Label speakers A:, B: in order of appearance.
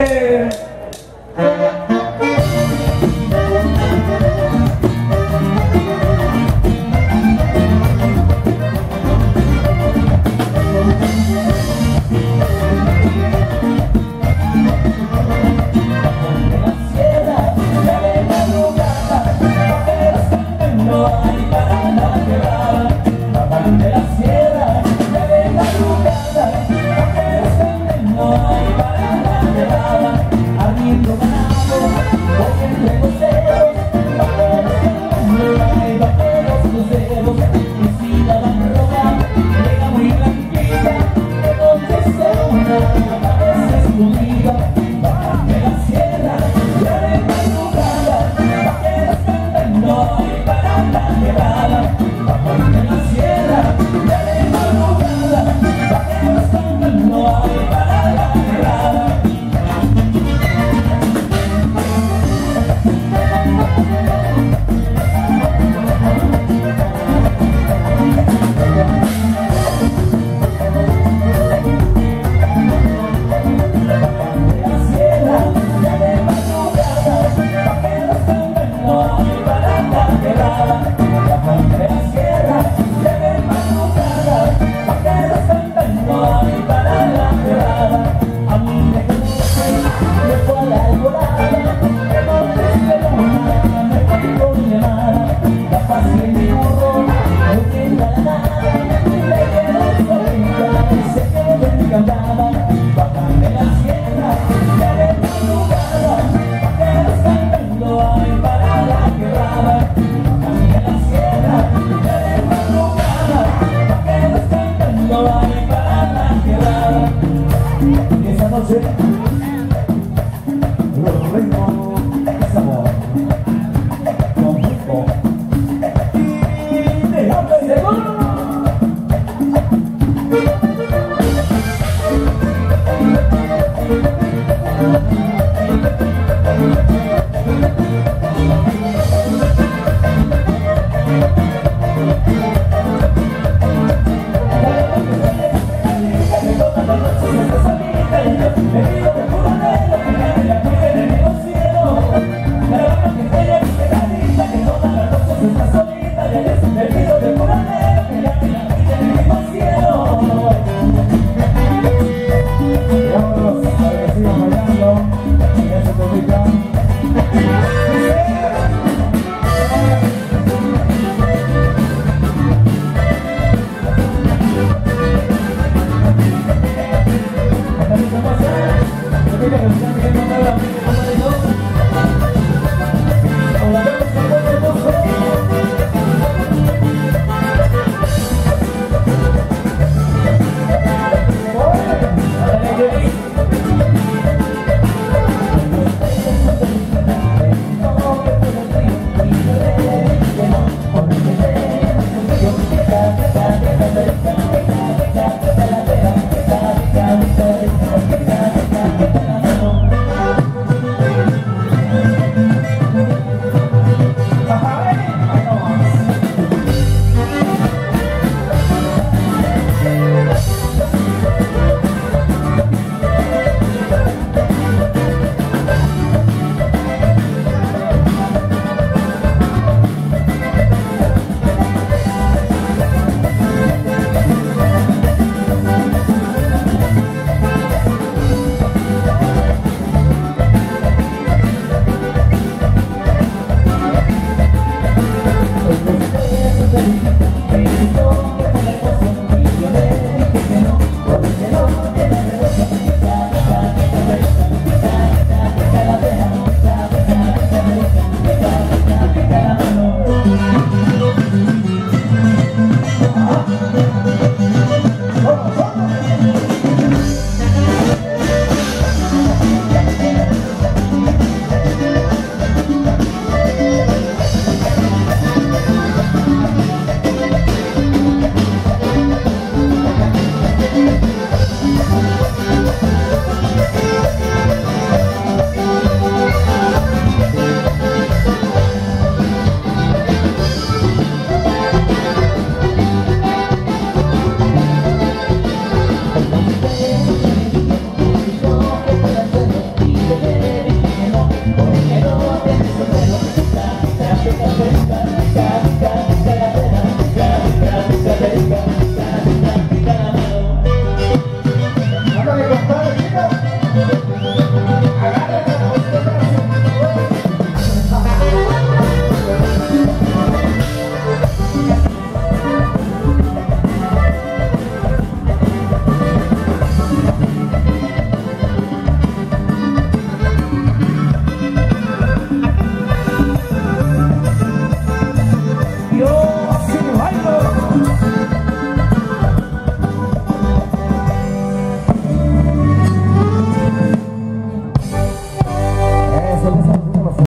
A: Yeah. We got.
B: Hola,